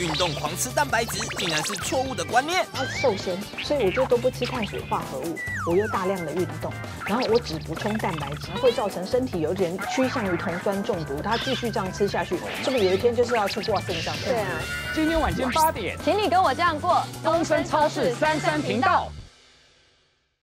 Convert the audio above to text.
运动狂吃蛋白质竟然是错误的观念。要瘦身，所以我就都不吃碳水化合物，我又大量的运动，然后我只补充蛋白质，会造成身体有点趋向于酮酸中毒。他继续这样吃下去，是不是有一天就是要去挂肾脏？对啊，今天晚间八点，请你跟我这样过。东森超市三三频道。